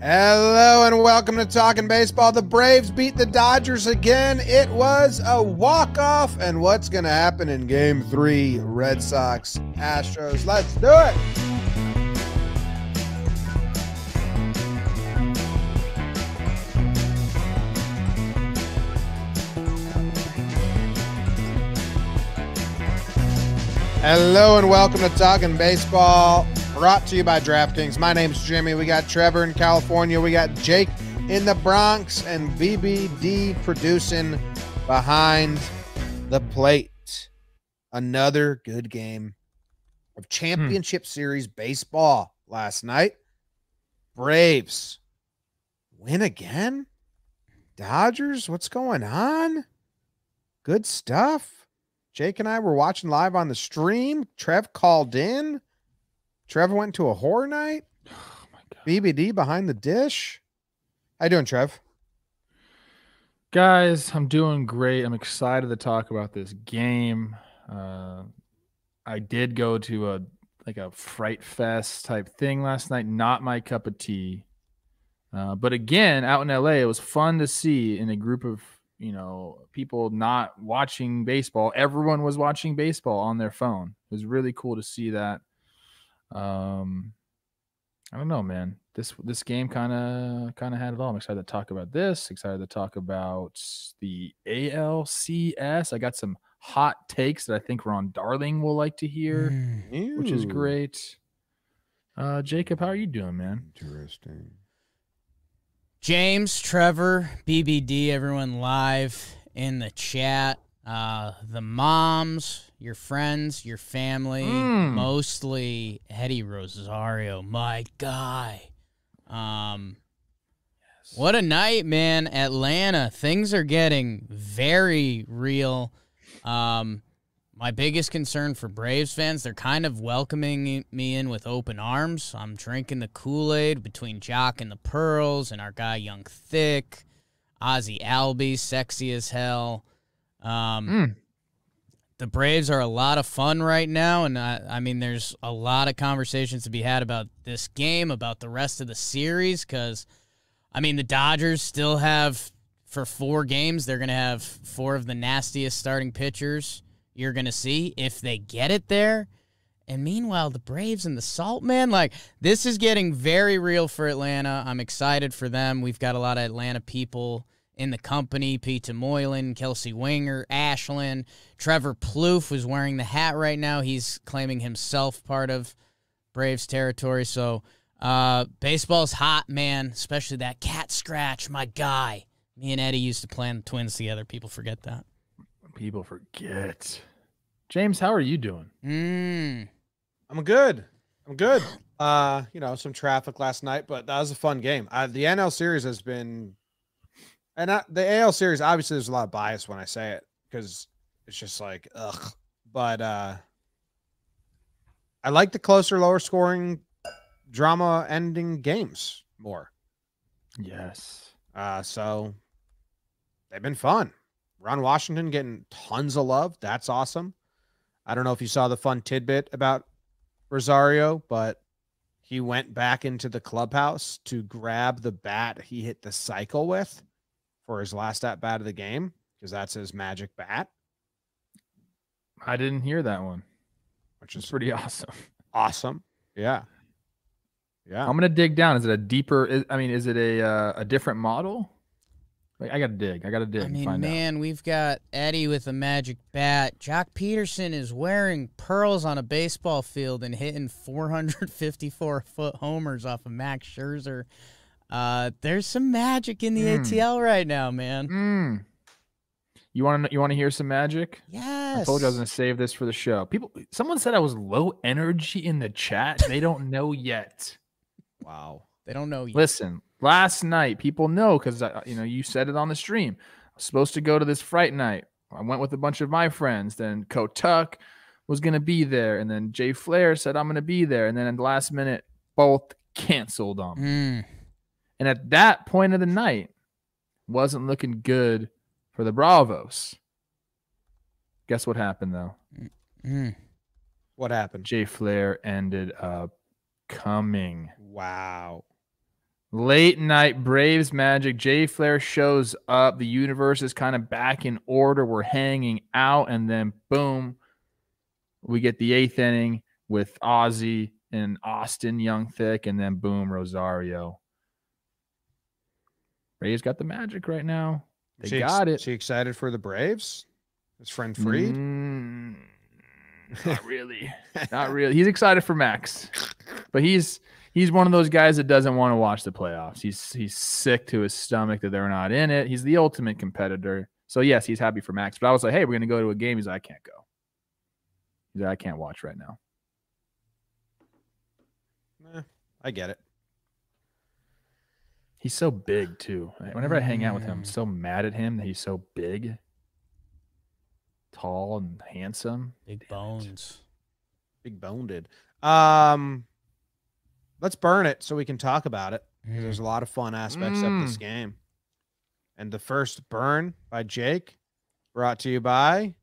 Hello and welcome to Talkin' Baseball. The Braves beat the Dodgers again. It was a walk-off. And what's going to happen in game three? Red Sox, Astros. Let's do it. Hello and welcome to Talkin' Baseball, brought to you by DraftKings. My name's Jimmy. We got Trevor in California. We got Jake in the Bronx and BBD producing behind the plate. Another good game of championship hmm. series baseball last night. Braves win again. Dodgers, what's going on? Good stuff. Jake and I were watching live on the stream. Trev called in. Trev went to a horror night. Oh my god. BBD behind the dish. How you doing, Trev? Guys, I'm doing great. I'm excited to talk about this game. Uh, I did go to a like a fright fest type thing last night. Not my cup of tea. Uh, but again, out in LA, it was fun to see in a group of you know people not watching baseball. Everyone was watching baseball on their phone. It was really cool to see that. Um, I don't know, man. This this game kind of kind of had it all. I'm excited to talk about this. Excited to talk about the ALCS. I got some hot takes that I think Ron Darling will like to hear, which is great. Uh, Jacob, how are you doing, man? Interesting. James, Trevor, BBD, everyone live in the chat. Uh, the moms, your friends, your family, Mm. mostly Eddie Rosario, my guy. Um, what a night, man! Atlanta, things are getting very real. Um, my biggest concern for Braves fans, they're kind of welcoming me in with open arms. I'm drinking the Kool Aid between Joc and the Pearls and our guy Young Thick, Ozzie Albie, sexy as hell. Um, Mm. The Braves are a lot of fun right now, and I, I mean, there's a lot of conversations to be had about this game, about the rest of the series, because I mean, the Dodgers still have for four games, they're going to have four of the nastiest starting pitchers you're going to see if they get it there. And meanwhile, the Braves and the Salt, man, like this is getting very real for Atlanta. I'm excited for them. We've got a lot of Atlanta people in the company Pete Moylan, Kelsey Wingert, Ashland. Trevor Plouffe was wearing the hat right now. He's claiming himself part of Braves territory. So uh, baseball's hot, man, especially that cat scratch, my guy. Me and Eddie used to play on the Twins together. People forget that. People forget. James, how are you doing? Mm. I'm good. I'm good. Uh, you know, some traffic last night, but that was a fun game. Uh, the NL series has been, and I, the AL series obviously there's a lot of bias when I say it because it's just like ugh. But uh, I like the closer, lower scoring, drama ending games more. Yes. Uh, so they've been fun. Ron Washington getting tons of love. That's awesome. I don't know if you saw the fun tidbit about Rosario, but he went back into the clubhouse to grab the bat he hit the cycle with for his last at bat of the game because that's his magic bat, I didn't hear that one. which is pretty awesome. awesome. Yeah. Yeah. I'm gonna dig down. Is it a deeper? Is, I mean, is it a uh, a different model? Like, I gotta dig. I gotta dig. I and mean, find out. man, we've got Eddie with a magic bat. Joc Pederson is wearing pearls on a baseball field and hitting 454 foot homers off of Max Scherzer. Uh, there's some magic in the Mm. ATL right now, man. Mm. You want to you want to hear some magic? Yes. I told you I was going to save this for the show. People, someone said I was low energy in the chat. They don't know yet. wow. They don't know yet. Listen, last night people know because you know you said it on the stream. I was supposed to go to this fright night. I went with a bunch of my friends. Then Kotuck was going to be there, and then Jay Flair said I'm going to be there, and then at the last minute, both canceled on me. Mm. And at that point of the night, wasn't looking good for the Bravos. Guess what happened though? Mm. What happened? Jay Flair ended up coming. Wow. Late night Braves magic. Jay Flair shows up. The universe is kind of back in order. We're hanging out, and then boom, we get the eighth inning with Ozzie and Austin Young Thick, and then boom, Rosario. Braves got the magic right now. They she got it. She excited for the Braves? His friend Fried? Mm, not really. not really. He's excited for Max, but he's he's one of those guys that doesn't want to watch the playoffs. He's he's sick to his stomach that they're not in it. He's the ultimate competitor. So yes, he's happy for Max. But I was like, hey, we're gonna go to a game. He's like, I can't go. He's like, I can't watch right now. Eh, I get it. He's so big too. Whenever I hang out with him, I'm Mm. so mad at him that he's so big, tall, and handsome. Big Damn it. bones. Big boned. Um, let's burn it so we can talk about it. 'cause There's a lot of fun aspects of this Mm. game. And the first burn by Jake, brought to you by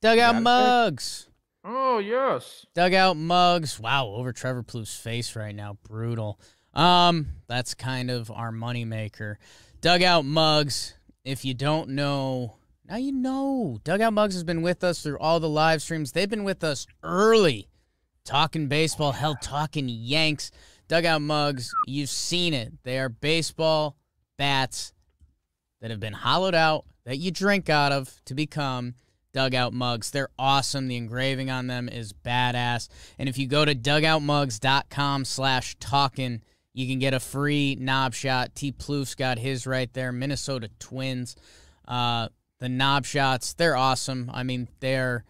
Dugout got it, mugs. Oh yes. Dugout mugs. Wow, over Trevor Plouffe's face right now. Brutal. Um, that's kind of our moneymaker. Dugout mugs. If you don't know, now you know. Dugout mugs has been with us through all the live streams. They've been with us early. Talking baseball, hell, talking Yanks. Dugout mugs, you've seen it. They are baseball bats that have been hollowed out that you drink out of to become dugout mugs. They're awesome. The engraving on them is badass. And if you go to dugoutmugs.com slash talking, you can get a free knob shot. T Plouffe got his right there. Minnesota Twins. Uh, the knob shots, they're awesome. I mean, they're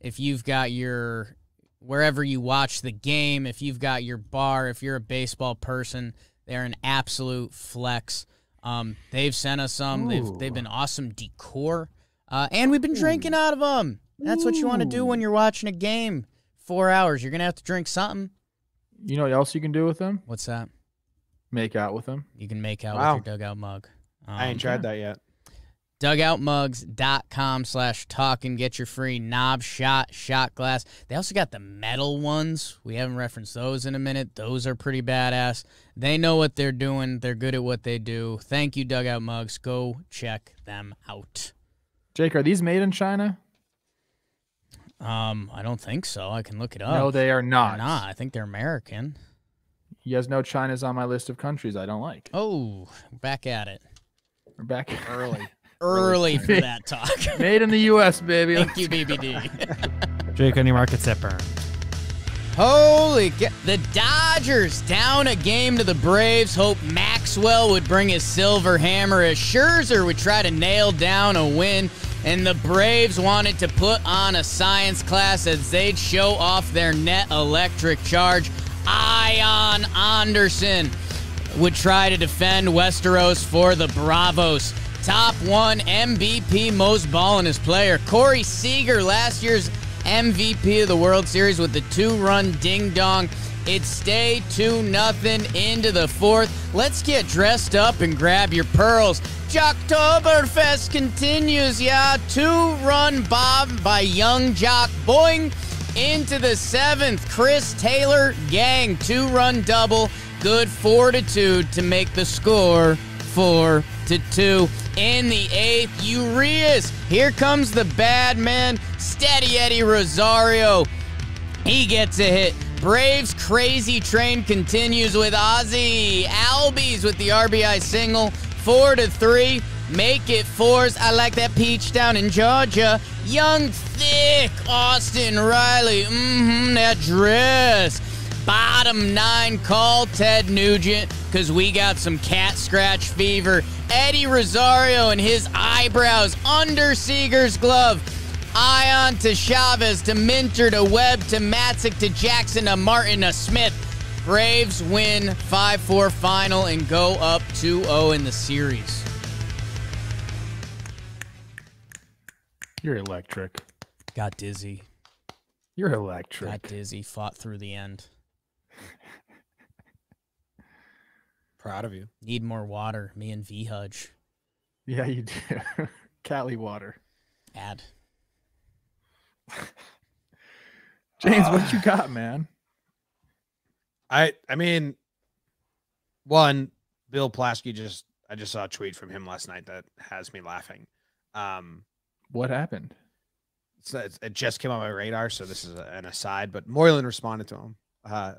if you've got your wherever you watch the game, if you've got your bar, if you're a baseball person, they're an absolute flex. Um, they've sent us some. They've they've been awesome decor, uh, and we've been drinking out of them. That's what you want to do when you're watching a game. Four hours, you're gonna have to drink something. You know what else you can do with them? What's that? Make out with them. You can make out Wow. with your dugout mug. I ain't Um, tried that yet. dugoutmugs.com slash talk and get your free knob shot shot glass they also got the metal ones we haven't referenced those in a minute those are pretty badass they know what they're doing they're good at what they do thank you dugout mugs go check them out Jake, are these made in China? Um i don't think so i can look it up no, they are They're not. not i think they're american Yes, no, China's on my list of countries I don't like. oh back at it We're back Early. early for that talk Made in the U.S., baby. thank you bbd Jake, any markets that burn? Holy ga- The Dodgers down a game to the Braves. Hope Maxwell would bring his silver hammer as Scherzer would try to nail down a win. And the Braves wanted to put on a science class as they'd show off their net electric charge. Ian Anderson would try to defend Westeros for the Bravos. Top one MVP most ballingest player. Corey Seager, last year's MVP of the World Series with the two-run ding-dong. It stayed 2 nothing into the fourth. Let's get dressed up and grab your pearls. Joctoberfest continues, yeah. Two-run bob by young Joc. Boing into the seventh. Chris Taylor, gang, two-run double. Good fortitude to make the score four to two. In the eighth, Urias. Here comes the bad man, Steady Eddie Rosario. He gets a hit. Braves crazy train continues with Ozzie. Albies with the RBI single. Four to three. Make it fours. I like that peach down in Georgia. Young, thick Austin Riley. Mm-hmm, that dress. Bottom nine call Ted Nugent because we got some cat scratch fever. Eddie Rosario and his eyebrows under Seager's glove. Ian to Chavez to Minter to Webb to Matzek to Jackson to Martin to Smith. Braves win 5 4 final and go up 2 0 in the series. You're electric. Got dizzy. You're electric. Got dizzy. Fought through the end. Proud of you. Need more water. Me and V Hudge. Yeah, you do. Cali water. Add. James, what you got, man? I I mean, one, Bill Plaschke just I just saw a tweet from him last night that has me laughing. Um, what happened? So it just came on my radar, so this is an aside. But Moylan responded to him. Uh,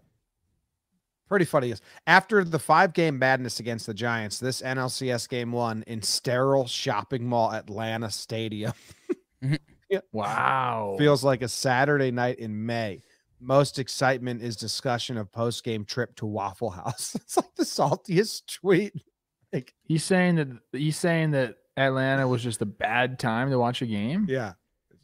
pretty funny is after the five game madness against the Giants, this NLCS game one in sterile shopping mall Atlanta Stadium. yeah. Wow. Feels like a Saturday night in May. Most excitement is discussion of post game trip to Waffle House. it's like the saltiest tweet. Like he's saying that he's saying that Atlanta was just a bad time to watch a game. Yeah.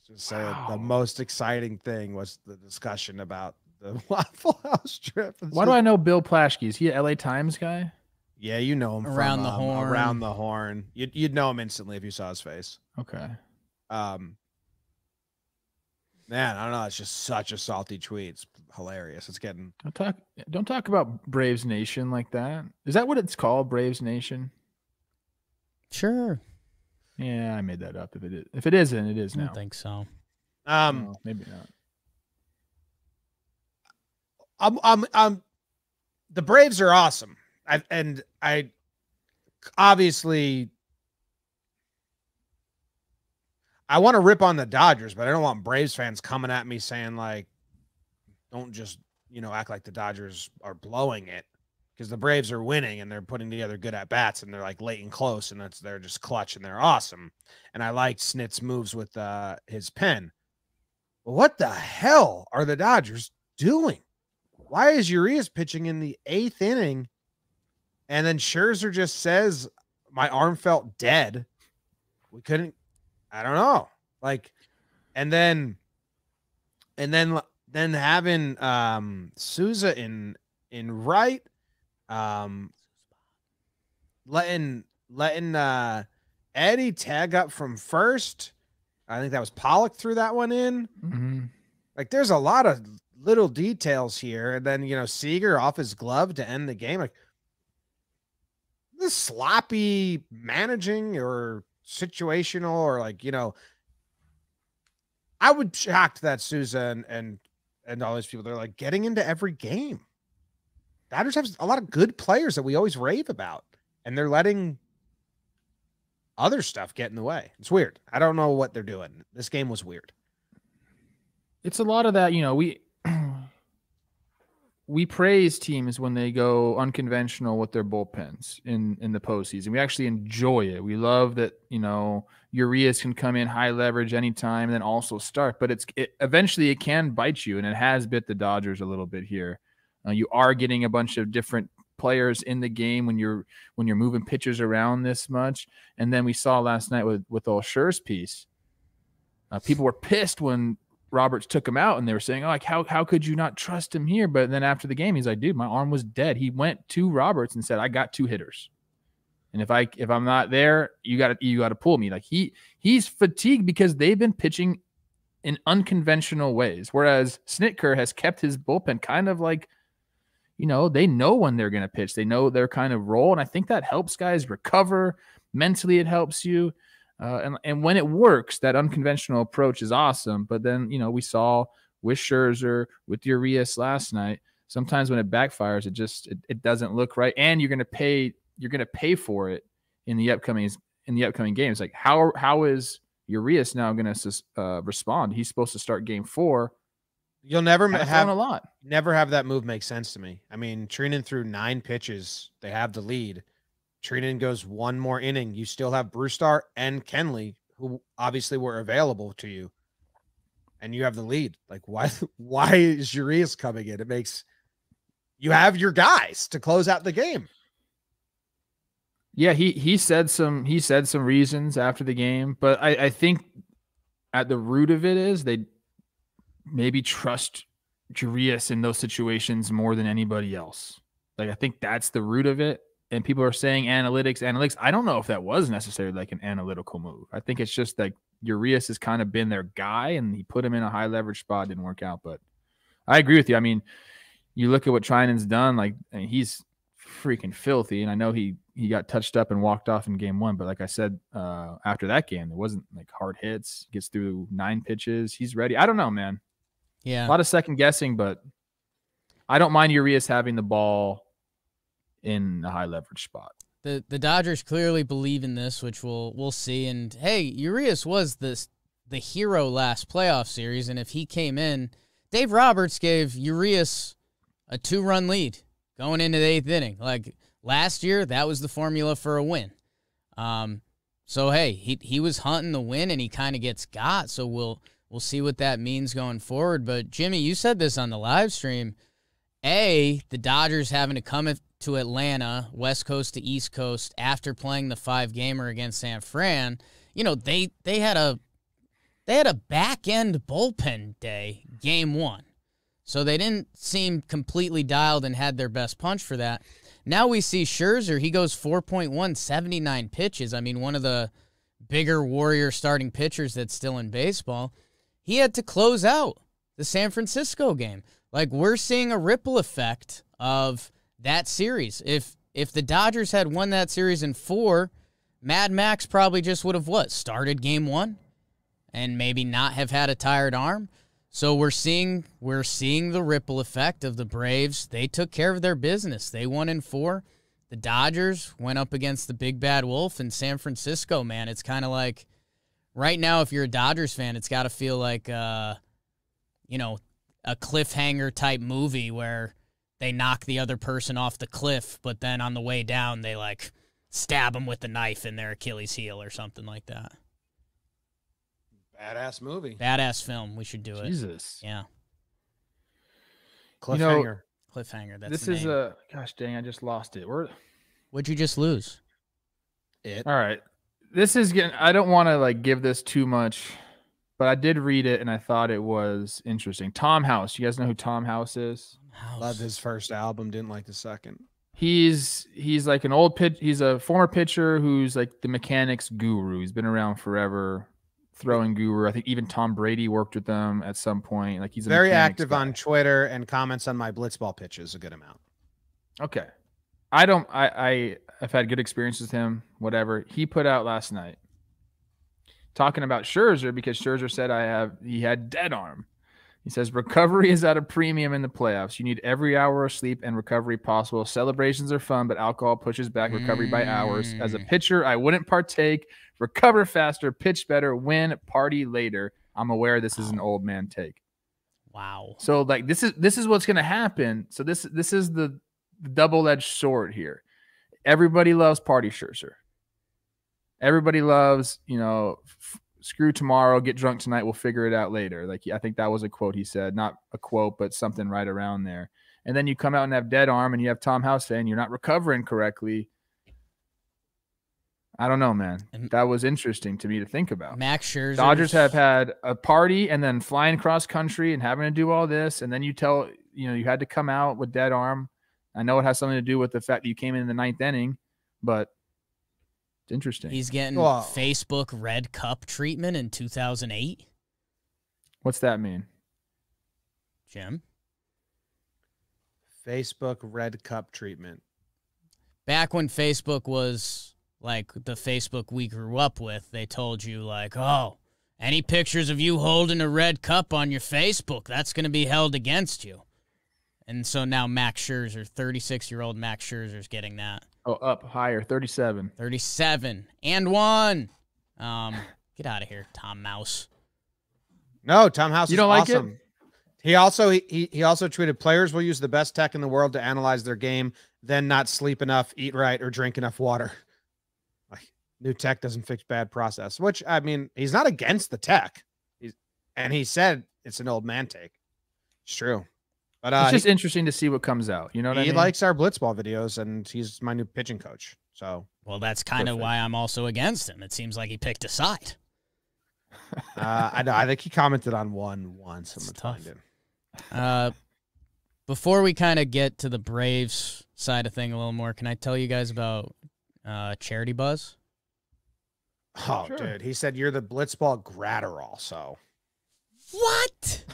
Just saying wow. the most exciting thing was the discussion about the Waffle House trip. It's Why just, do I know Bill Plaschke? Is he an LA Times guy? Yeah, you know him around from, the um, horn. Around the horn, you'd you'd know him instantly if you saw his face. Okay. Um. Man, I don't know. It's just such a salty tweet. It's hilarious. It's getting. Don't talk. Don't talk about Braves Nation like that. Is that what it's called, Braves Nation? Sure. Yeah, I made that up. If it is, if it isn't, it is now. I don't think so. Um, no, maybe not. I'm, I'm, I'm. The Braves are awesome, I, and I obviously I want to rip on the Dodgers, but I don't want Braves fans coming at me saying like, don't just you know act like the Dodgers are blowing it because the Braves are winning and they're putting together good at bats and they're like late and close and that's they're just clutch and they're awesome. And I liked Snit's moves with uh, his pen. But what the hell are the Dodgers doing? Why is Urias pitching in the eighth inning? And then Scherzer just says, My arm felt dead. We couldn't, I don't know. Like, and then, and then, then having um Souza in in right, um letting letting uh Eddie tag up from first. I think that was Pollock threw that one in. Mm-hmm. Like there's a lot of little details here. And then, you know, Seager off his glove to end the game. Like this sloppy managing or situational or like, you know, I would shocked that Souza and, and, and all these people, they're like getting into every game. Dodgers have a lot of good players that we always rave about, and they're letting other stuff get in the way. It's weird. I don't know what they're doing. This game was weird. It's a lot of that, you know, we we praise teams when they go unconventional with their bullpens in in the postseason. We actually enjoy it. We love that you know Urias can come in high leverage anytime, and then also start. But it's it, eventually it can bite you, and it has bit the Dodgers a little bit here. Uh, you are getting a bunch of different players in the game when you're when you're moving pitchers around this much. And then we saw last night with with all Scher's piece. Uh, people were pissed when Roberts took him out and they were saying, oh, like, how, how could you not trust him here? But then after the game, he's like, dude, my arm was dead. He went to Roberts and said, I got two hitters. And if I if I'm not there, you got to you got to pull me. Like he he's fatigued because they've been pitching in unconventional ways. Whereas Snitker has kept his bullpen kind of like, you know, they know when they're going to pitch. They know their kind of role, and I think that helps guys recover mentally. It helps you. Uh, and, and when it works, that unconventional approach is awesome. But then, you know, we saw with Scherzer, with Urias last night, sometimes when it backfires, it just it, it doesn't look right. And you're gonna pay you're gonna pay for it in the upcoming in the upcoming games. Like how how is Urias now gonna uh, respond? He's supposed to start game four. You'll never have a lot. Never have that move make sense to me. I mean, Treinen threw nine pitches. They have the lead. Treinen goes one more inning. You still have Brusdar and Kenley, who obviously were available to you, and you have the lead. Like, why? Why is Urias coming in? It makes you have your guys to close out the game. Yeah, he he said some he said some reasons after the game, but I, I think at the root of it is they maybe trust Urias in those situations more than anybody else. Like I think that's the root of it and people are saying analytics, analytics. I don't know if that was necessarily like an analytical move. I think it's just like Urias has kind of been their guy and he put him in a high leverage spot, didn't work out. But I agree with you. I mean, you look at what Treinen's done, like he's freaking filthy. And I know he he got touched up and walked off in game one, but like I said, uh, after that game, there wasn't like hard hits, gets through nine pitches. He's ready. I don't know, man. Yeah. A lot of second guessing, but I don't mind Urias having the ball in a high leverage spot. The the Dodgers clearly believe in this, which we'll we'll see. And hey, Urias was this the hero last playoff series, and if he came in, Dave Roberts gave Urias a two run lead going into the eighth inning. Like last year, that was the formula for a win. Um, so hey, he he was hunting the win, and he kind of gets got. So we'll we'll see what that means going forward. But Jimmy, you said this on the live stream. A, the Dodgers having to come to Atlanta, West Coast to East Coast, after playing the five gamer against San Fran, you know, they they had a they had a back end bullpen day, game one. So they didn't seem completely dialed and had their best punch for that. Now we see Scherzer, he goes 4.1, 79 pitches. I mean, one of the bigger Warrior starting pitchers that's still in baseball. He had to close out the San Francisco game. Like we're seeing a ripple effect of that series. If if the Dodgers had won that series in four, Mad Max probably just would have what started game one, and maybe not have had a tired arm. So we're seeing we're seeing the ripple effect of the Braves. They took care of their business. They won in four. The Dodgers went up against the big bad wolf in San Francisco. Man, it's kind of like right now, if you're a Dodgers fan, it's got to feel like uh, you know a cliffhanger type movie where they knock the other person off the cliff, but then on the way down they like stab them with the knife in their Achilles heel or something like that. Badass movie. Badass film. We should do it. Jesus. Yeah. Cliffhanger. You know, Cliffhanger. That's this the is a gosh dang, I just lost it. We're What'd you just lose? it. all right. This is getting I don't want to like give this too much, but I did read it and I thought it was interesting. Tom House. You guys know who Tom House is? House. Loved his first album. Didn't like the second. He's he's like an old pitch. He's a former pitcher who's like the mechanics guru. He's been around forever, throwing guru. I think even Tom Brady worked with them at some point. Like he's a Very active guy. on Twitter and comments on my blitzball pitches a good amount. Okay, I don't. I I I've had good experiences with him. Whatever he put out last night, talking about Scherzer because Scherzer said I have he had dead arm. He says recovery is at a premium in the playoffs. You need every hour of sleep and recovery possible. Celebrations are fun, but alcohol pushes back recovery by hours. As a Mm. pitcher, I wouldn't partake. Recover faster, pitch better, win, party later. I'm aware this is an old man take. Wow. So like this is this is what's going to happen. So this this is the, the double-edged sword here. Everybody loves party Scherzer. Everybody loves, you know, f- screw tomorrow, get drunk tonight, we'll figure it out later. Like I think that was a quote he said, not a quote, but something right around there. And then you come out and have dead arm and you have Tom House saying you're not recovering correctly. I don't know, man. That was interesting to me to think about. Max Scherzer. Dodgers have had a party and then flying cross country and having to do all this, and then you tell you know you had to come out with dead arm. I know it has something to do with the fact that you came in the ninth inning, but interesting. He's getting Well- Facebook Red Cup treatment in 2008. What's that mean? Jim. Facebook Red Cup treatment. back when Facebook was like the Facebook we grew up with, they told you like, "Oh, any pictures of you holding a red cup on your Facebook, that's going to be held against you." And so now Max Scherzer, 36-year-old Max Scherzer is getting that. Oh, up higher, thirty-seven. 37 and 1. Um, get out of here, Tom Mouse. No, Tom House You is don't like it? awesome. He also he, he he also tweeted players will use the best tech in the world to analyze their game, then not sleep enough, eat right, or drink enough water. Like new tech doesn't fix bad process, which I mean, he's not against the tech. He's and he said it's an old man take. It's true. But uh it's just he, interesting to see what comes out. You know what I he mean? likes our blitzball videos and he's my new pitching coach. So Well, that's kind of why I'm also against him. It seems like he picked a side. uh I know I think he commented on one once. I'm It's tough. Uh, before we kind of get to the Braves side of thing a little more, can I tell you guys about uh, Charity Buzz? Oh, Sure. dude. He said you're the blitzball Graterol. So What?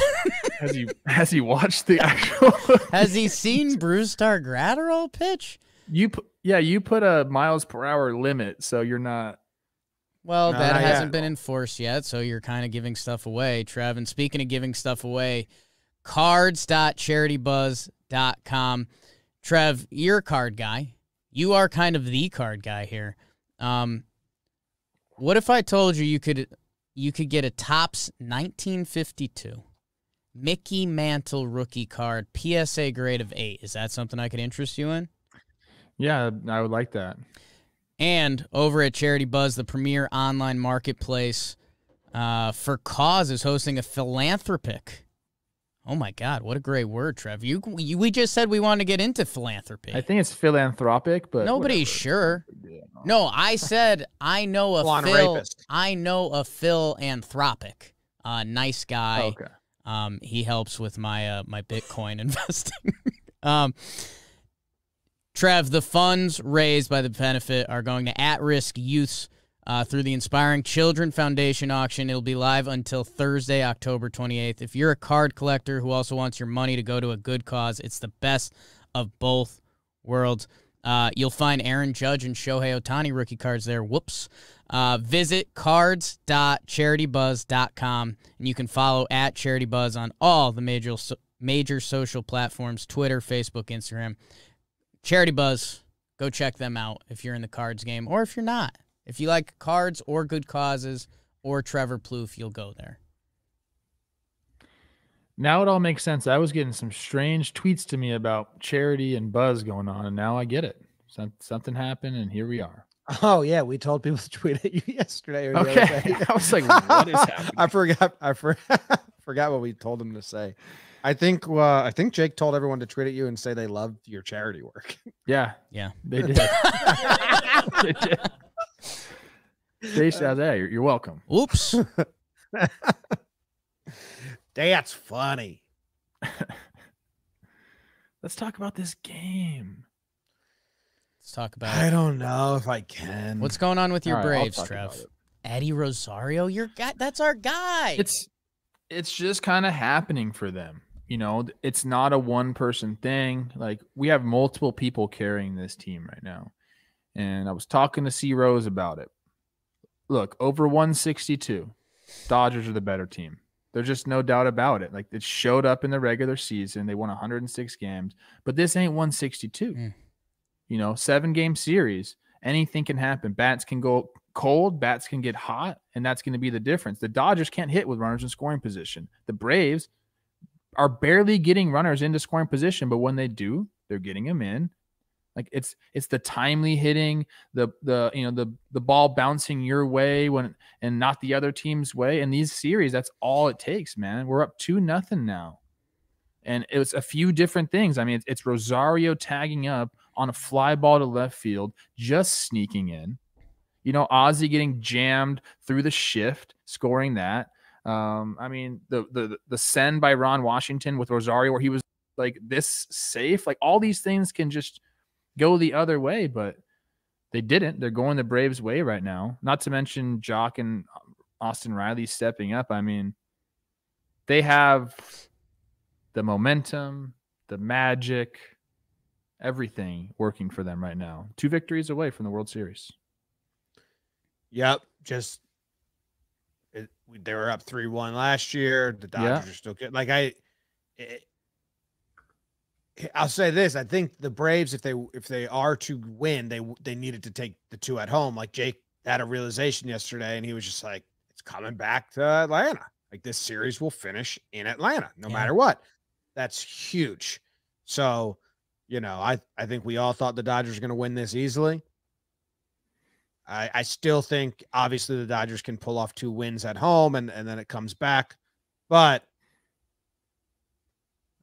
has he has he watched the actual? Has he seen Brusdar Graterol pitch? you put yeah you put a miles per hour limit, so you're not. Well, No, that not hasn't yet. been enforced yet, so you're kind of giving stuff away, Trev. And speaking of giving stuff away, cards.charitybuzz.com. Trev, you're a card guy. You are kind of the card guy here. Um, what if I told you you could you could get a Topps 1952 Mickey Mantle rookie card, PSA grade of eight? Is that something I could interest you in? Yeah, I would like that. And over at Charity Buzz, the premier online marketplace uh, for cause is hosting a philanthropic. Oh my God, what a great word, Trev. You, you we just said we want to get into philanthropy. I think it's philanthropic, but nobody's whatever. sure. No, I said I know a Full-on Phil. rapist. I know a philanthropic, uh, nice guy. Okay. Um, he helps with my uh, my Bitcoin investing. um, Trev, the funds raised by the benefit are going to at-risk youths uh, through the Inspiring Children Foundation auction. It'll be live until Thursday, October 28th. If you're a card collector who also wants your money to go to a good cause, it's the best of both worlds. Uh, you'll find Aaron Judge and Shohei Ohtani rookie cards there. Whoops. Uh, visit cards.charitybuzz.com and you can follow at CharityBuzz on all the major major social platforms Twitter, Facebook, Instagram. Charity Buzz, go check them out if you're in the cards game or if you're not. If you like cards or good causes or Trevor Plouffe, you'll go there. Now it all makes sense. I was getting some strange tweets to me about charity and buzz going on, and now I get it. Some, something happened, and here we are. Oh yeah, we told people to tweet at you yesterday. Or the other Okay. day. I was like, what is happening? I forgot. I for, forgot what we told them to say. I think. Uh, I think Jake told everyone to tweet at you and say they loved your charity work. Yeah, Yeah. they did. they did. They said, "Hey, you're, you're welcome." Oops. That's funny. Let's talk about this game. Let's talk about I don't know if I can. What's going on with your All right, I'll Braves, talk Trev? about it. Eddie Rosario, your guy. That's our guy. It's it's just kind of happening for them. You know, it's not a one person thing. Like we have multiple people carrying this team right now. And I was talking to C Rose about it. Look, over 162, Dodgers are the better team. There's just no doubt about it. Like it showed up in the regular season. They won 106 games, but this ain't 162. Mm. You know, seven game series. Anything can happen. Bats can go cold, bats can get hot, and that's going to be the difference. The Dodgers can't hit with runners in scoring position. The Braves are barely getting runners into scoring position, but when they do, they're getting them in. Like it's it's the timely hitting, the the you know the the ball bouncing your way when and not the other team's way. And these series, that's all it takes, man. We're up two nothing now, and it was a few different things. I mean, it's, it's Rosario tagging up on a fly ball to left field, just sneaking in. You know, Ozzy getting jammed through the shift, scoring that. Um, I mean, the the the send by Ron Washington with Rosario, where he was like this safe, like all these things can just go the other way, but they didn't. They're going the Braves' way right now. Not to mention Joc and um, Austin Riley stepping up. I mean, they have the momentum, the magic, everything working for them right now. Two victories away from the World Series. Yep. Just it, they were up three one last year. The Yeah. Dodgers are still good. Like I, it, I'll say this: I think the Braves, if they if they are to win, they they needed to take the two at home. Like Jake had a realization yesterday, and he was just like, "It's coming back to Atlanta. Like this series will finish in Atlanta, no Yeah. matter what." That's huge. So, you know, I I think we all thought the Dodgers were going to win this easily. I, I still think obviously the Dodgers can pull off two wins at home and, and then it comes back. But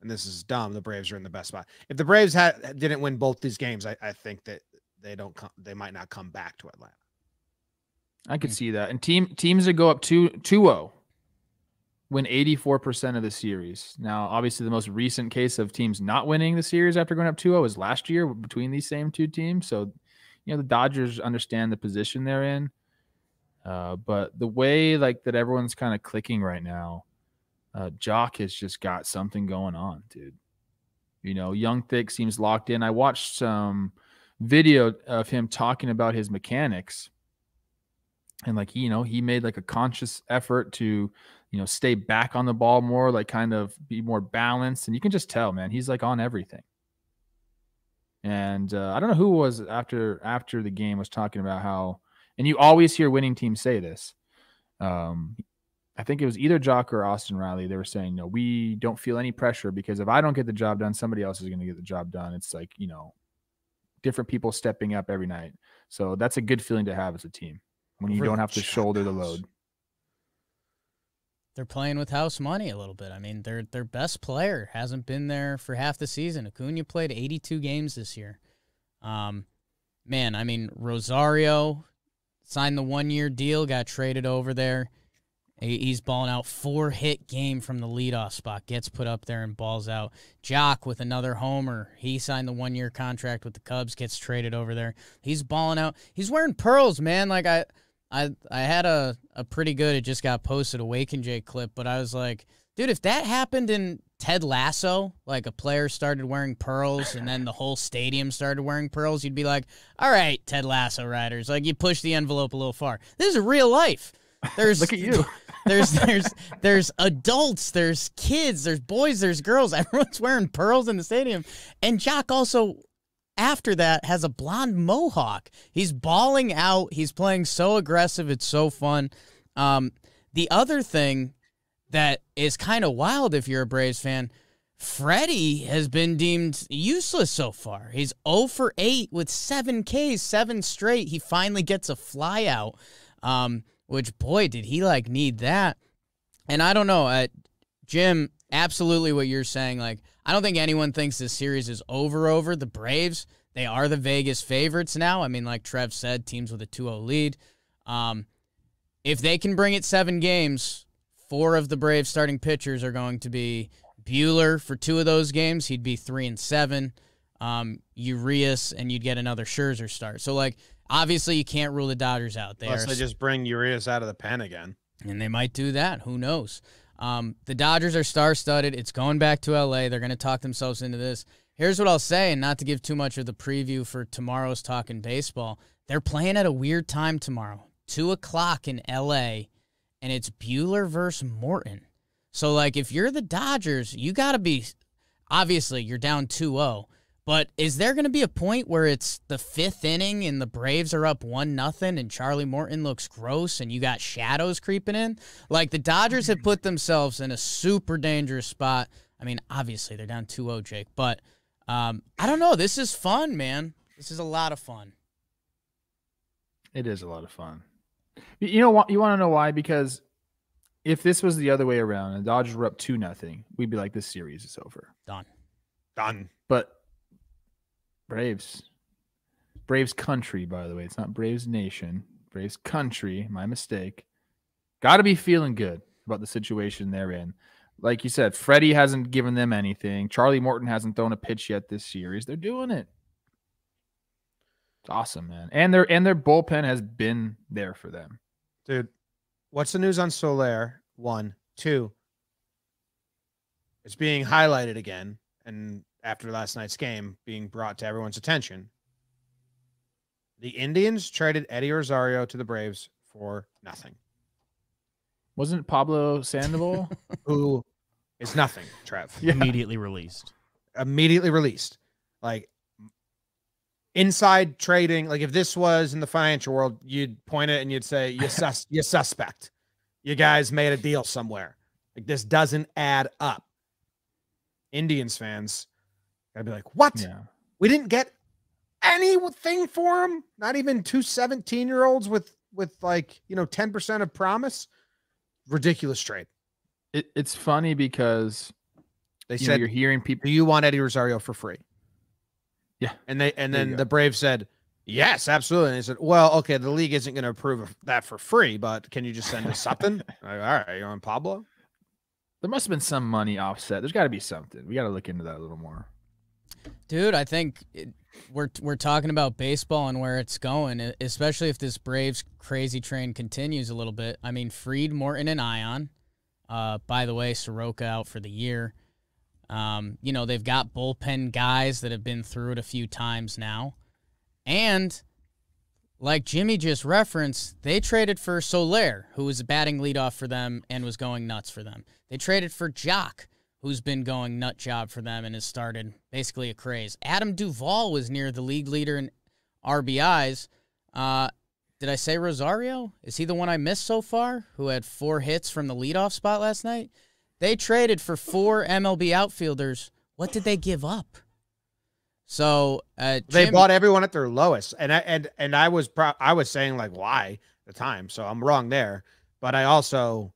and this is dumb, the Braves are in the best spot. If the Braves had didn't win both these games, I, I think that they don't come they might not come back to Atlanta. I could Mm. see that. And team teams that go up 2 2-0 win 84% of the series. Now, obviously the most recent case of teams not winning the series after going up 2-0 is last year between these same two teams. So, you know, the Dodgers understand the position they're in. Uh, but the way like that everyone's kind of clicking right now, uh, Joc has just got something going on, dude. You know, Young Thick seems locked in. I watched some video of him talking about his mechanics and like you know he made like a conscious effort to you know stay back on the ball more like kind of be more balanced and you can just tell man he's like on everything And uh, I don't know who was after after the game was talking about how, and you always hear winning teams say this. Um, I think it was either Joc or Austin Riley. They were saying, no, we don't feel any pressure because if I don't get the job done, somebody else is going to get the job done. It's like, you know, different people stepping up every night. So that's a good feeling to have as a team when you Over don't have to shoulder the load. They're playing with house money a little bit. I mean, their their best player hasn't been there for half the season. Acuna played 82 games this year. Um, man, I mean, Rosario signed the one year deal, got traded over there. He- He's balling out four hit game from the leadoff spot, gets put up there and balls out. Joc with another homer. He signed the one year contract with the Cubs, gets traded over there. He's balling out. He's wearing pearls, man. Like I I I had a, a pretty good it just got posted a Wake and J clip, but I was like, dude, if that happened in Ted Lasso, like a player started wearing pearls and then the whole stadium started wearing pearls, you'd be like, all right, Ted Lasso writers, like you push the envelope a little far. This is real life. There's Look at you. there's there's there's adults, there's kids, there's boys, there's girls. Everyone's wearing pearls in the stadium. And Joc also after that has a blonde mohawk. He's balling out. He's playing so aggressive. It's so fun. Um, the other thing that is kind of wild if you're a Braves fan, Freddie has been deemed useless so far. He's 0 for 8 with 7 Ks, 7 straight. He finally gets a fly out, um, which, boy, did he like need that. And I don't know, uh, Jim, absolutely what you're saying. Like, I don't think anyone thinks this series is over. Over the Braves, they are the Vegas favorites now. I mean, like Trev said, teams with a 2-0 lead. Um, if they can bring it seven games, four of the Braves starting pitchers are going to be Buehler for two of those games. He'd be three and seven. Um, Urias, and you'd get another Scherzer start. So, like, obviously, you can't rule the Dodgers out. there. Unless they just bring Urias out of the pen again. and they might do that. Who knows? Um, the Dodgers are star studded. It's going back to LA. They're going to talk themselves into this. Here's what I'll say, and not to give too much of the preview for tomorrow's talking baseball. They're playing at a weird time tomorrow, two o'clock in LA, and it's Buehler versus Morton. So, like, if you're the Dodgers, you got to be obviously you're down 2 0. But is there going to be a point where it's the fifth inning and the Braves are up one nothing and Charlie Morton looks gross and you got shadows creeping in? Like the Dodgers have put themselves in a super dangerous spot. I mean, obviously they're down 2-0, Jake, but um, I don't know. This is fun, man. This is a lot of fun. It is a lot of fun. You- You know what? You want to know why? Because if this was the other way around and the Dodgers were up two nothing, we'd be like, this series is over. Done. Done. But Braves, Braves country, by the way, it's not Braves nation. Braves country. My mistake. Got to be feeling good about the situation they're in. Like you said, Freddie hasn't given them anything. Charlie Morton hasn't thrown a pitch yet this series. They're doing it. It's awesome, man. And their and their bullpen has been there for them. Dude, what's the news on Soler? One. Two. It's being highlighted again. And after last night's game, being brought to everyone's attention. The Indians traded Eddie Rosario to the Braves for nothing. Wasn't Pablo Sandoval? Who is nothing, Trev. Yeah. Immediately released. Immediately released. Like inside trading, like if this was in the financial world, you'd point it and you'd say, you sus you suspect. You guys made a deal somewhere. Like this doesn't add up. Indians fans gotta be like, what? yeah. We didn't get anything for him. Not even two 17 year olds with with like you know 10% of promise. Ridiculous trade. It, it's funny because They you know, said, you're hearing people "Do you want Eddie Rosario for free?" Yeah. and they and There then the Braves said, "Yes, absolutely." And they said, "Well, okay, the league isn't going to approve of that for free, but can you just send us something?" Like, All right, you're on Pablo. there must have been some money offset. There's got to be something. We got to look into that a little more. Dude, I think it, we're we're talking about baseball and where it's going, especially if this Braves crazy train continues a little bit. I mean, Fried, Morton, and Ian. Uh, by the way, Soroka out for the year. Um, you know they've got bullpen guys that have been through it a few times now, and like Jimmy just referenced, they traded for Soler, who was a batting leadoff for them and was going nuts for them. They traded for Joc, who's been going nut job for them and has started basically a craze. Adam Duvall was near the league leader in RBIs. Uh, did I say Rosario? Is he the one I missed so far who had four hits from the leadoff spot last night? They traded for four MLB outfielders. What did they give up? So uh, They bought everyone at their lowest, and I and and I was pro- I was saying like why at the time, so I'm wrong there. But I also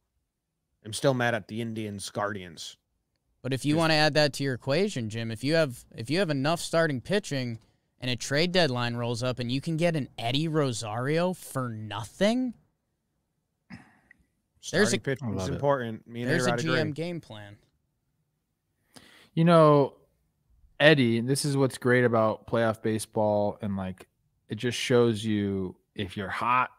am still mad at the Indians Guardians. But if you want to add that to your equation, Jim, if you have if you have enough starting pitching and a trade deadline rolls up and you can get an Eddie Rosario for nothing, There's a- Starting pitching is important. Me and there's a GM agree. game plan. You know, Eddie, this is what's great about playoff baseball and like it just shows you if you're hot,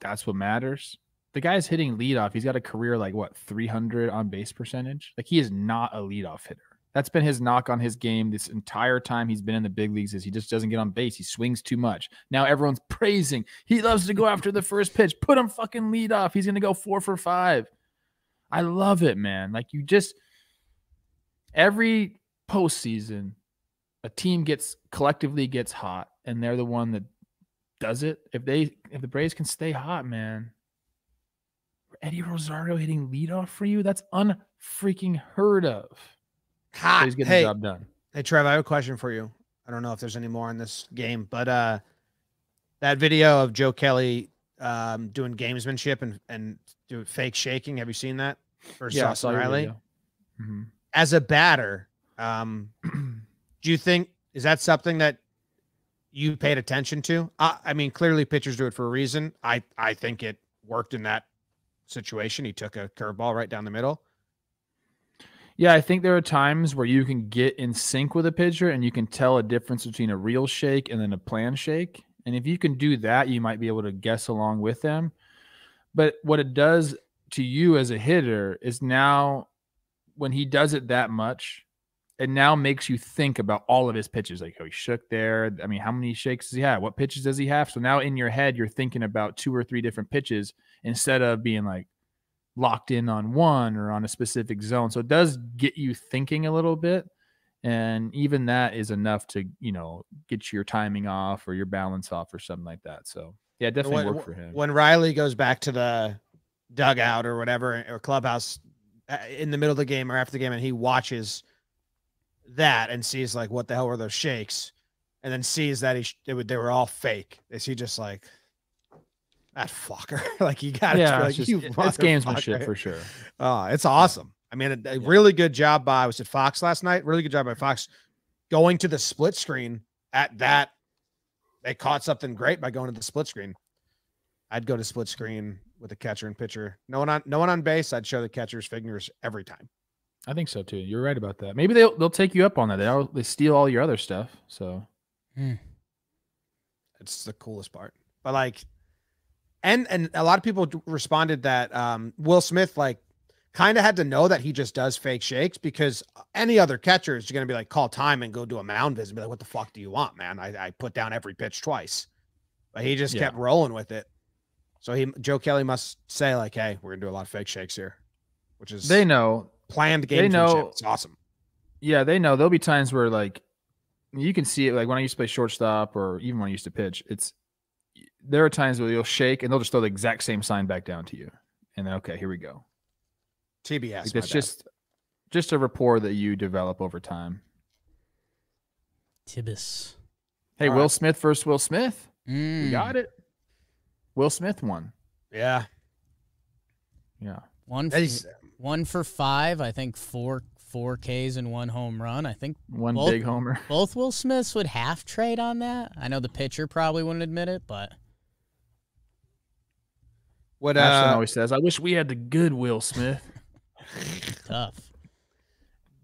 that's what matters. The guy's hitting leadoff. He's got a career like what 300 on base percentage. Like he is not a leadoff hitter. That's been his knock on his game this entire time he's been in the big leagues is he just doesn't get on base. He swings too much. Now everyone's praising. He loves to go after the first pitch. Put him fucking lead off. He's going to go 4 for 5. I love it, man. Like you just every postseason, a team gets collectively gets hot, and they're the one that does it. If they if the Braves can stay hot, man, Eddie Rosario hitting leadoff for you, that's unfreaking heard of. So he's getting Hey, the job done. Hey Trev, I have a question for you. I don't know if there's any more in this game, but uh that video of Joe Kelly um doing gamesmanship and and do fake shaking, have you seen that? Austin saw Riley. Mhm. As a batter, um do you think is that something that you paid attention to? I, I mean, clearly pitchers do it for a reason. I I think it worked in that situation. He took a curveball right down the middle. Yeah, I think there are times where you can get in sync with a pitcher and you can tell a difference between a real shake and then a plan shake. And if you can do that, you might be able to guess along with them. But what it does to you as a hitter is now when he does it that much, it now makes you think about all of his pitches. Like, oh, he shook there. I mean, how many shakes does he have? What pitches does he have? So now in your head, you're thinking about two or three different pitches instead of being like, locked in on one or on a specific zone. So it does get you thinking a little bit. And even that is enough to, you know, get your timing off or your balance off or something like that. So yeah, definitely when, worked for him. When Riley goes back to the dugout or whatever or clubhouse uh, in the middle of the game or after the game, and he watches that and sees like what the hell were those shakes, and then sees that he sh- it would, they were all fake. Is he just like that fucker? like you got yeah, like it's, just, you it- it's gamesmanship motherfucker." for sure. Oh, it's awesome. I mean, a, a really good job by I was at Fox last night. Really good job by Fox going to the split screen at that. They caught something great by going to the split screen. I'd go to split screen with the catcher and pitcher. No one on no one on base. I'd show the catcher's fingers every time. I think so too. You're right about that. Maybe they'll they'll take you up on that. They will they steal all your other stuff. So hmm. It's the coolest part. But like, and and a lot of people responded that um, Will Smith like kind of had to know that he just does fake shakes because any other catcher is going to be like call time and go do a mound visit and be like, what the fuck do you want, man? I, I put down every pitch twice, but he just Yeah. kept rolling with it. So he Joe Kelly must say like, hey, we're gonna do a lot of fake shakes here, which is they know planned game they know- It's awesome. Yeah, they know. There'll be times where like you can see it. Like when I used to play shortstop, or even when I used to pitch, it's there are times where you'll shake and they'll just throw the exact same sign back down to you, and then okay, here we go. TBS. Like, my that's bad. just just a rapport that you develop over time. Tibbs. Hey, All Will right. Smith versus Will Smith. We Mm. got it. Will Smith won. yeah. Yeah. One for, He's- one for five. I think four four Ks and one home run. I think One Both- big homer. both Will Smiths would half trade on that. I know the pitcher probably wouldn't admit it, but What Ashton uh, always says, "I wish we had the good Will Smith." tough.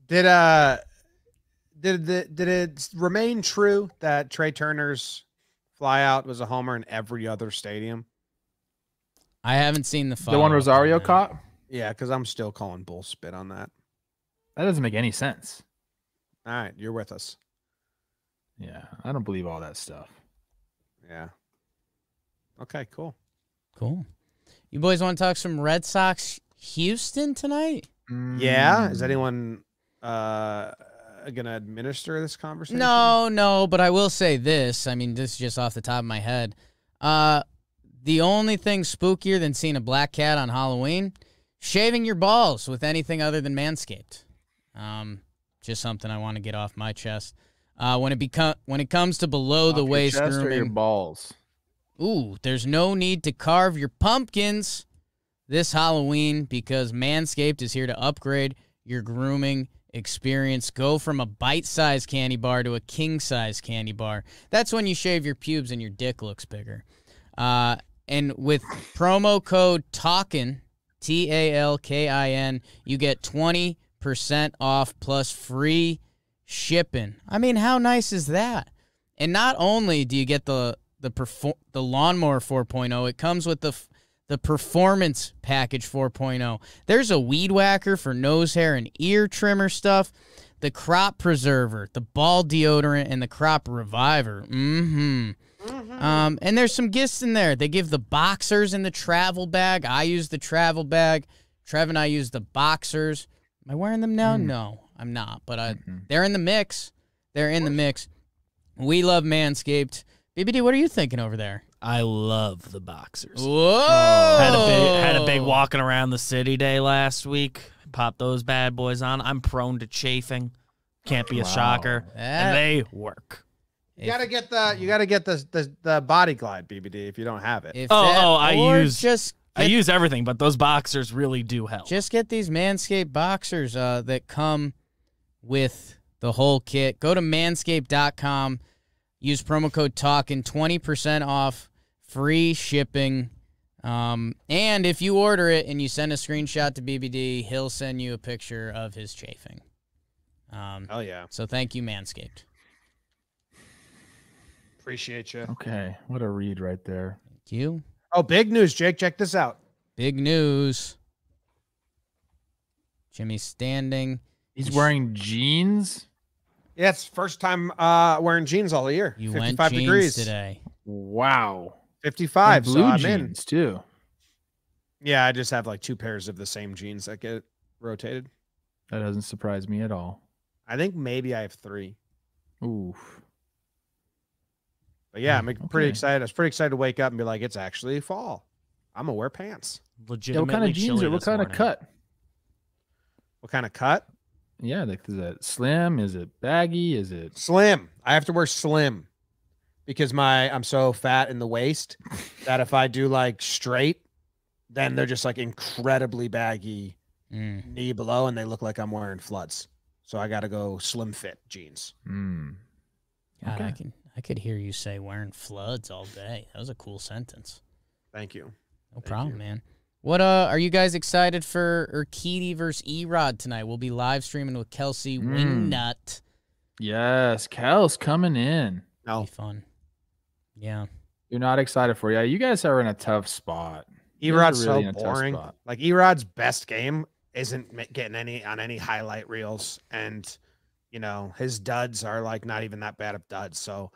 Did uh did the did it remain true that Trey Turner's flyout was a homer in every other stadium? I haven't seen the the one follow-up on Rosario caught. Yeah, because I'm still calling bull spit on that. That doesn't make any sense. All right, you're with us. Yeah, I don't believe all that stuff. Yeah. Okay, cool. Cool. You boys want to talk some Red Sox Houston tonight? Yeah. Is Mm. anyone uh gonna administer this conversation? No, no, but I will say this. I mean, this is just off the top of my head. Uh, the only thing spookier than seeing a black cat on Halloween, shaving your balls with anything other than Manscaped. Um, just something I want to get off my chest. Uh, when it become when it comes to below Off the your waist chest or your grooming, balls. Ooh, there's no need to carve your pumpkins this Halloween because Manscaped is here to upgrade your grooming experience. Go from a bite-sized candy bar to a king-size candy bar. That's when you shave your pubes and your dick looks bigger. Uh, and with promo code TALKIN, T A L K I N, you get 20% off plus free shipping. I mean, how nice is that? And not only do you get the the perfor- the lawnmower 4.0, it comes with the f- the performance package 4.0. There's a weed whacker for nose hair and ear trimmer stuff, the crop preserver, the ball deodorant, and the crop reviver. Mm-hmm. Um, and there's some gifts in there. They give the boxers in the travel bag. I use the travel bag. Trev and I use the boxers. Am I wearing them now? No, I'm not. But I, they're in the mix. They're in the mix. We love Manscaped. BBD, what are you thinking over there? I love the boxers. Whoa! Had a big had a big walking around the city day last week. Popped those bad boys on. I'm prone to chafing. Can't be a Wow. shocker. That- And they work. You gotta get the you gotta get the the, the body glide BBD if you don't have it. If Oh, that- oh, I use- just I use everything, but those boxers really do help. Just get these Manscaped boxers uh, that come with the whole kit. Go to manscaped.com. Use promo code TALKIN, 20% off, free shipping. Um, and if you order it and you send a screenshot to BBD, he'll send you a picture of his chafing. Um, Hell yeah, so thank you, Manscaped. appreciate you. Okay, what a read right there. Thank you. Oh, big news, Jake. Check this out. Big news. Jimmy's standing. He's wearing jeans. Yeah, it's first time uh wearing jeans all year. You went 55 jeans degrees today. Wow. 55. And so blue I'm in. jeans too. Yeah, I just have like two pairs of the same jeans that get rotated. That doesn't surprise me at all. I think maybe I have three. Oof. But yeah, I'm pretty excited. I was pretty excited to wake up and be like, it's actually fall. I'm gonna wear pants. Yeah, what kind of jeans chilly are what this kind of cut? What kind of cut? Yeah, like is it slim? Is it baggy? Is it Slim. I have to wear slim because my I'm so fat in the waist that if I do like straight, then they're just like incredibly baggy Mm. knee below and they look like I'm wearing floods. So I got to go slim fit jeans. mm, God, I can I could hear you say wearing floods all day. That was a cool sentence. Thank you. No Thank problem, you. man. What uh are you guys excited for Urquidy versus Erod tonight? We'll be live streaming with Kelsey Mm. Wingnut. Yes, Kel's coming in. No, Be fun. Yeah. You're not excited for yeah. You guys are in a tough spot. You Erod's really so in a tough boring. Like Erod's best game isn't getting any on any highlight reels, and you know his duds are like not even that bad of duds. So,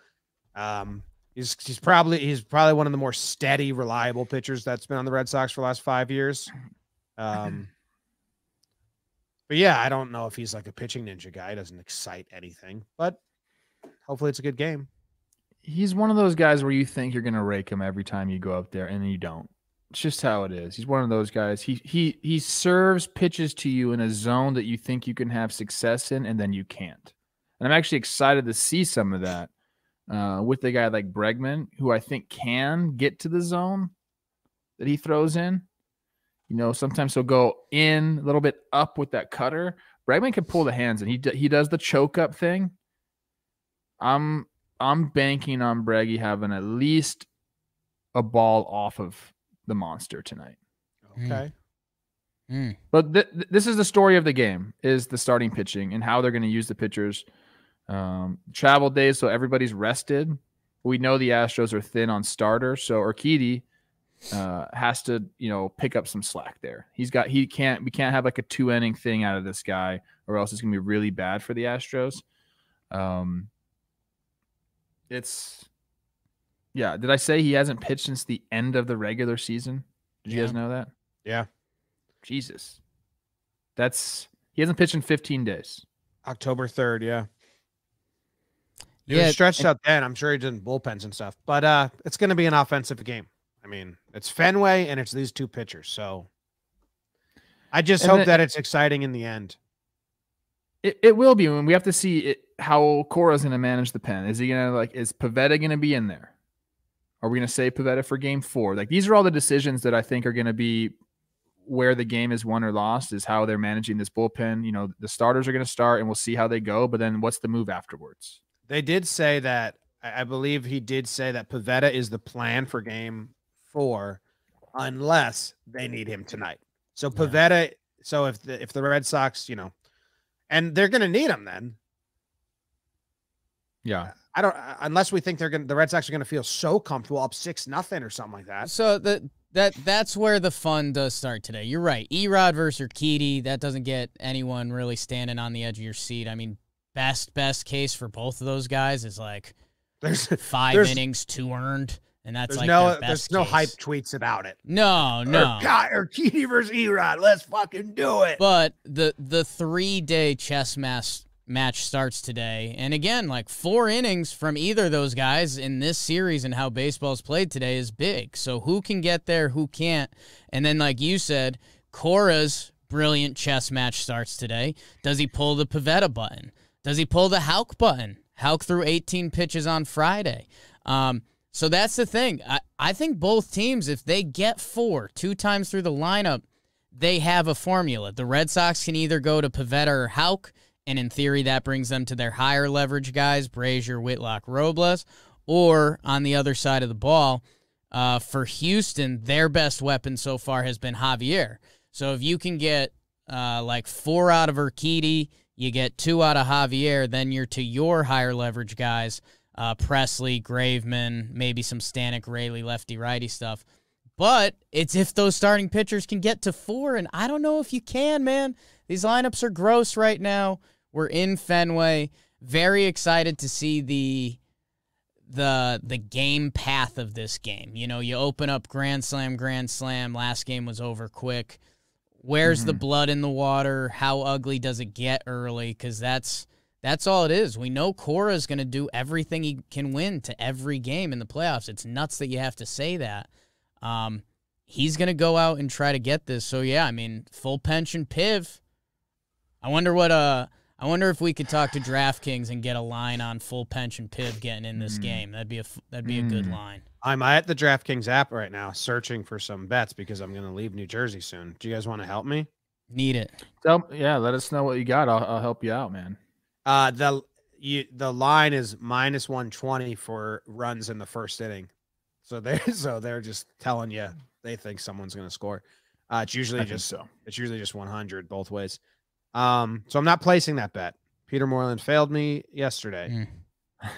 um, he's he's probably he's probably one of the more steady, reliable pitchers that's been on the Red Sox for the last five years. Um, but yeah, I don't know if he's like a pitching ninja guy. He doesn't excite anything, but hopefully it's a good game. He's one of those guys where you think you're gonna rake him every time you go up there, and then you don't. It's just how it is. He's one of those guys. He he he serves pitches to you in a zone that you think you can have success in, and then you can't. And I'm actually excited to see some of that uh, with a guy like Bregman, who I think can get to the zone that he throws in. You know, sometimes he'll go in a little bit up with that cutter. Bregman can pull the hands, and he d- he does the choke up thing. I'm I'm banking on Breggy having at least a ball off of the monster tonight. Mm. Okay. Mm. But th- th- this is the story of the game: is the starting pitching and how they're going to use the pitchers. Um, travel days, so everybody's rested. We know the Astros are thin on starters, so Urquidy uh, has to, you know, pick up some slack there. He's got he can't we can't have like a two inning thing out of this guy, or else it's going to be really bad for the Astros. Um, it's yeah. Did I say he hasn't pitched since the end of the regular season? Did you guys know that? Yeah. Jesus. That's he hasn't pitched in 15 days. October 3rd, yeah. It Yeah. was stretched yeah. It Yeah, was stretched out then. I'm sure he did bullpens and stuff. But uh it's gonna be an offensive game. I mean, it's Fenway and it's these two pitchers. So I just hope that it's exciting in the end. It, it will be when we have to see it, how Cora's going to manage the pen. Is he going to like, is Pivetta going to be in there? Are we going to say Pivetta for game four? Like, these are all the decisions that I think are going to be where the game is won or lost, is how they're managing this bullpen. You know, the starters are going to start and we'll see how they go. But then what's the move afterwards? They did say that I believe he did say that Pivetta is the plan for game four, unless they need him tonight. So Yeah. Pivetta. So if the if the Red Sox, you know, and they're gonna need him then. Yeah. I don't uh, unless we think they're gonna the Red Sox are gonna feel so comfortable up six nothing or something like that. So that that that's where the fun does start today. You're right. Erod versus Urquidy, that doesn't get anyone really standing on the edge of your seat. I mean, best best case for both of those guys is like There's five There's- innings, two earned, and that's there's like no there's best no hype tweets about it. No, no. Or, God, or Keedy versus Erod. Let's fucking do it. But the the three day chess match match starts today, and again, like four innings from either of those guys in this series and how baseball's played today is big. So who can get there, who can't, and then like you said, Cora's brilliant chess match starts today. Does he pull the Pivetta button? Does he pull the Houck button? Houck threw 18 pitches on Friday. Um, so that's the thing. I, I think both teams, if they get four two times through the lineup, they have a formula. The Red Sox can either go to Pivetta or Houck, and in theory, that brings them to their higher leverage guys, Brasier, Whitlock, Robles, or on the other side of the ball, uh, for Houston, their best weapon so far has been Javier. So if you can get uh, like four out of Urquidy, you get two out of Javier, then you're to your higher leverage guys, uh, Pressly, Graveman, maybe some Stanek, Raley, lefty righty stuff. But it's if those starting pitchers can get to four, and I don't know if you can, man. These lineups are gross right now. We're in Fenway. Very excited to see the the the game path of this game. You know, you open up Grand Slam, Grand Slam. Last game was over quick. Where's the Mhm. blood in the water? How ugly does it get early? Because that's that's all it is. We know Cora's going to do everything he can win to every game in the playoffs. It's nuts that you have to say that. Um, he's going to go out and try to get this. So yeah, I mean, full pension Piv. I wonder what uh I wonder if we could talk to DraftKings and get a line on full pension Piv getting in this Mm. game. That'd be a that'd be a good Mm. line. I'm at the DraftKings app right now searching for some bets because I'm going to leave New Jersey soon. Do you guys want to help me? Need it. Tell, yeah, let us know what you got. I'll, I'll help you out, man. Uh, the you the line is minus 120 for runs in the first inning. So they so they're just telling you they think someone's going to score. Uh, it's usually I just so. it's usually just 100 both ways. Um, so I'm not placing that bet. Peter Moreland failed me yesterday. Mm.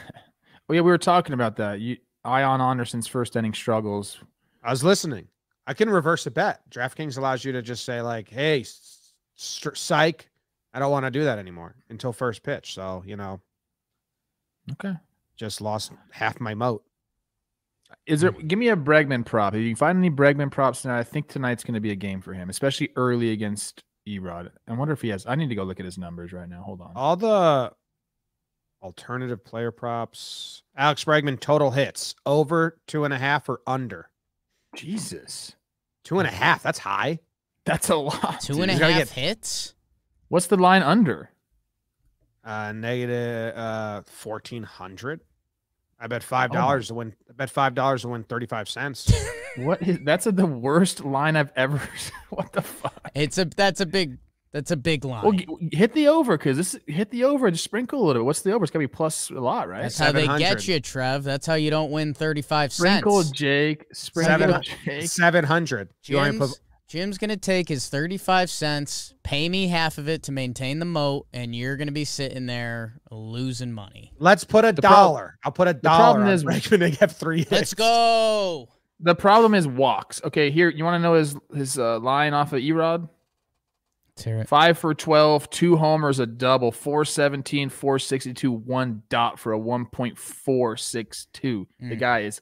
Well, yeah, we were talking about that. You, Ian Anderson's first inning struggles. I was listening. I can reverse a bet. DraftKings allows you to just say like, "Hey, psych, I don't want to do that anymore until first pitch." So you know, Okay. just lost half my moat. Is there? Mm. Give me a Bregman prop. If you can find any Bregman props tonight, I think tonight's going to be a game for him, especially early against Erod. I wonder if he has. I need to go look at his numbers right now. Hold on. All the alternative player props. Alex Bregman total hits over two and a half or under Jesus, two and a half. That's high. that's a lot. Two dude. and a half get- hits. What's the line under? Uh, negative uh fourteen hundred. I bet five my- dollars to win. I bet five dollars to win thirty five cents. What is? That's a, the worst line I've ever. what the fuck? It's a that's a big that's a big line. Well, hit the over because this hit the over. Just sprinkle a little bit. What's the over? It's got to be plus a lot, right? that's how they get you, Trev. That's how you don't win thirty five cents. Sprinkle. Jake. Sprinkle Jake. Seven hundred. You want me to put Jim's, Jim's gonna take his thirty five cents, pay me half of it to maintain the moat, and you're gonna be sitting there losing money. Let's put a The prob- dollar. I'll put a dollar problem is- Bregman to get three hits. Let's go. The problem is walks. Okay, here you want to know his his uh, line off of Erod? Five for 12, two homers, a double, 417, 462, one dot for a 1.462. The Mm. guy is.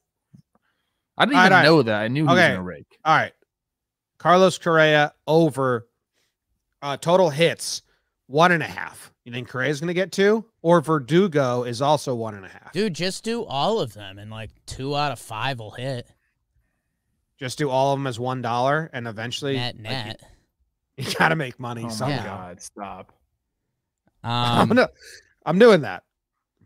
I didn't All right, even all right. know that. I knew he was going to rake. All right. Carlos Correa over uh, total hits one and a half. You think Correa's going to get two, or Verdugo is also one and a half? Dude, just do all of them, and like two out of five will hit. Just do all of them as one dollar, and eventually, Net, like, net. You, got to make money Oh my somehow. god, stop. I'm Um, gonna, I'm doing that.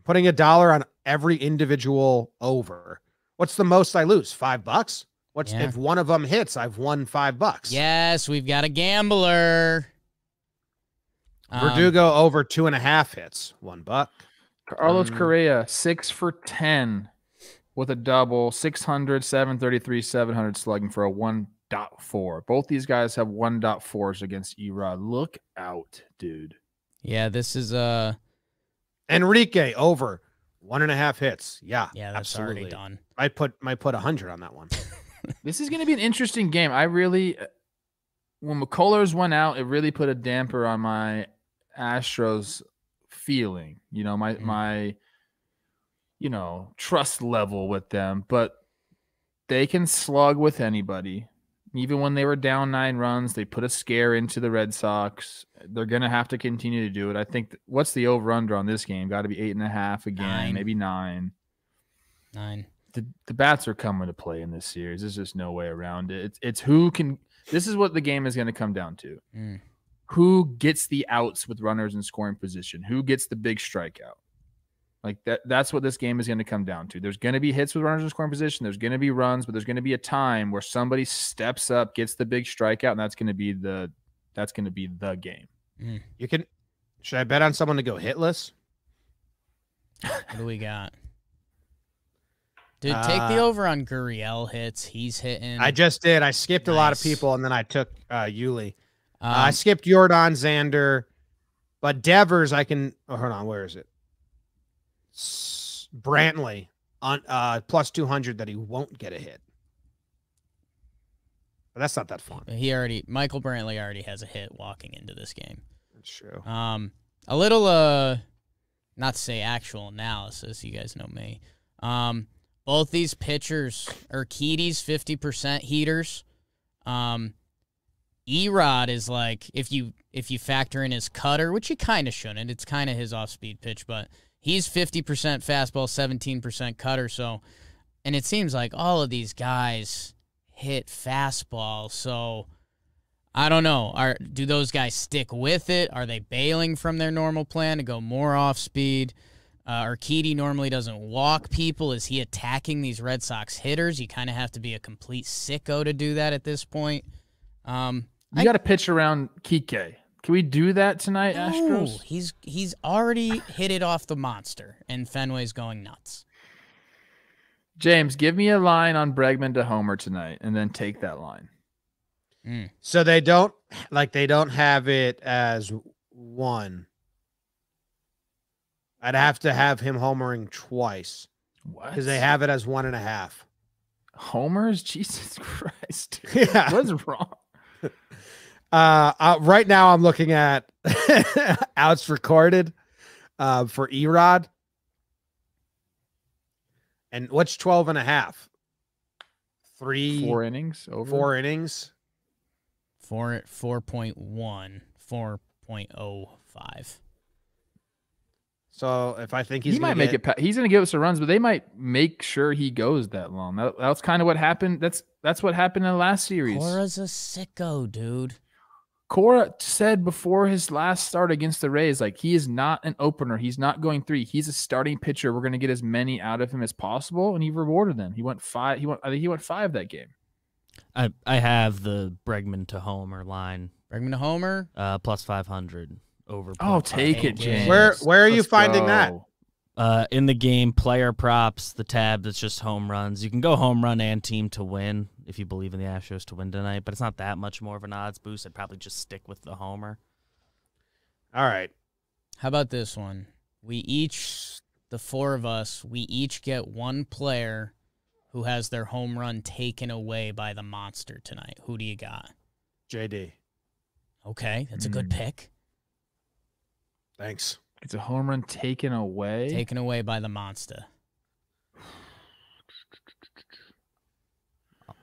Putting a dollar on every individual over. What's the most I lose? Five bucks. What's Yeah. if one of them hits? I've won five bucks. yes, we've got a gambler. Um, Verdugo over two and a half hits. One buck. Carlos Um, Correa, six for 10 with a double, 600, 733, 700 slugging for a 1.4. Both these guys have 1.4s against Erod. Look out, dude. Yeah, this is uh Enrique over one and a half hits. Yeah. yeah, that's absolutely. already done. I put might put a hundred on that one. This is going to be an interesting game. I really, when McCullers went out, it really put a damper on my Astros feeling. You know, my Mm. my, you know, trust level with them. But they can slug with anybody. Even when they were down nine runs, they put a scare into the Red Sox. They're going to have to continue to do it. I think. th- what's the over under on this game? Got to be eight and a half again, Nine. maybe nine Nine. the, the bats are coming to play in this series. There's just no way around it. It's it's who can. This is what the game is going to come down to. Mm. Who gets the outs with runners in scoring position? Who gets the big strikeout? Like that. That's what this game is going to come down to. There's going to be hits with runners in scoring position. There's going to be runs, but there's going to be a time where somebody steps up, gets the big strikeout, and that's going to be the that's going to be the game. You can. Should I bet on someone to go hitless? What do we got? Dude, take the Uh, over on Gurriel hits. He's hitting. I just did. I skipped a lot of people, and then I took uh, Yuli. um, Uh, I skipped Jordan Xander, but Devers I can. Oh, hold on, where is it? Brantley on uh, plus two hundred that he won't get a hit. But that's not that fun. he already Michael Brantley already has a hit walking into this game. That's true. Um, a little uh, not to say actual analysis. You guys know me. Um, both these pitchers are fifty percent heaters. Um, Erod is like if you if you factor in his cutter, which you kind of shouldn't. It's kind of his off speed pitch, but he's fifty percent fastball, seventeen percent cutter. So, and it seems like all of these guys hit fastball. So. I don't know. Are do those guys stick with it? Are they bailing from their normal plan to go more off speed? Uh, Urquidy normally doesn't walk people. Is he attacking these Red Sox hitters? You kind of have to be a complete sicko to do that at this point. Um, You got to pitch around Kike. Can we do that tonight, no, Astros? he's he's already hit it off the monster, and Fenway's going nuts. James, give me a line on Bregman to Homer tonight, and then take that line. Mm. So they don't like they don't have it as one. I'd have to have him homering twice What? because they have it as one and a half. homers. Jesus Christ! dude. Yeah. What's wrong? Uh, uh, right now I'm looking at outs recorded uh, for Erod. And what's 12 and a half? Three, Four innings over. four innings. Four four point one, four point oh five. So if I think he's he gonna might make get- it. He's going to give us some runs, but they might make sure he goes that long. That, that's kind of what happened. That's that's what happened in the last series. Cora's a sicko, dude. Cora said before his last start against the Rays, like he is not an opener. He's not going three. He's a starting pitcher. We're going to get as many out of him as possible, and he rewarded them. He went five. He went. I think he went five that game. I I have the Bregman to Homer line Bregman to Homer. uh, plus five hundred over. Oh, 0.5. take it, James. James. Where where are you Let's finding that? Uh, in the game, player props, the tab that's just home runs. You can go home run and team to win if you believe in the Astros to win tonight, but it's not that much more of an odds boost. I'd probably just stick with the homer. All right. How about this one? We each, the four of us, we each get one player who has their home run taken away by the monster tonight. Who do you got? JD. Okay, that's a good Hmm. pick. Thanks. It's a home run taken away. Taken away by the monster.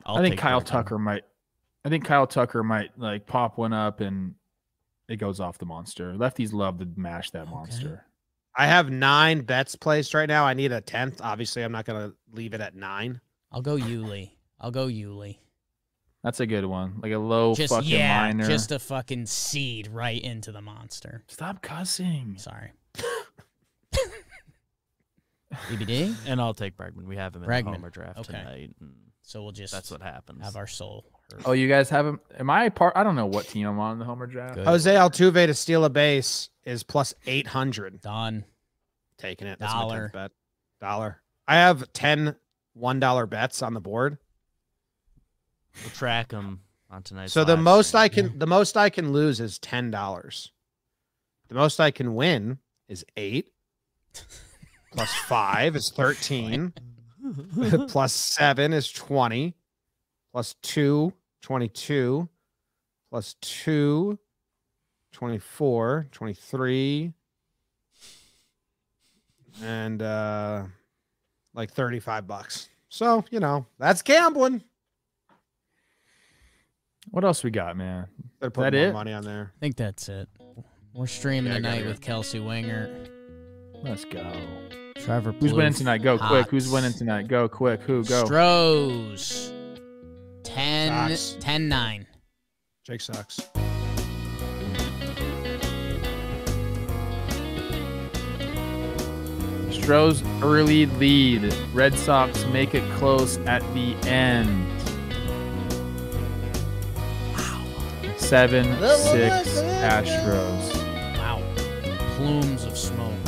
I'll I think Kyle Bregman. Tucker might. I think Kyle Tucker might like pop one up and it goes off the monster. Lefties love to mash that Okay. monster. I have nine bets placed right now. I need a tenth. Obviously, I'm not gonna leave it at nine. I'll go Yuli. I'll go Yuli. That's a good one. Like a low Just fucking yeah, minor. just a fucking seed right into the monster. Stop cussing. Sorry. BBD. And I'll take Bregman. We have him in Bregman. the Homer draft Okay. tonight. And So we'll just that's what happens. have our soul. hurt. Oh, you guys have him? Am I part? I don't know what team I'm on in the Homer draft. Good. Jose Altuve to steal a base is plus eight hundred. Done. Taking it. That's my Dollar. bet. Dollar. I have 10 one dollar bets on the board. we'll track them on tonight. so the most stream. I can the most I can lose is ten dollars. The most I can win is eight. Plus five is thirteen. plus seven is 20. Plus two, 22. Plus two, 24, 23. And uh like 35 bucks. So, you know, that's gambling. What else we got, man? Better put That more it? money on there. I think that's it. We're streaming Yeah, tonight with Kelsey Wingert. Let's go. Trevor. Who's winning tonight? Go quick. Who's winning tonight? Go quick. Who? Go. Strohs. 10, Sox. 10 9. Jake sucks. Stroh's early lead. Red Sox make it close at the end. Seven six Astros. Wow. Plumes of smoke.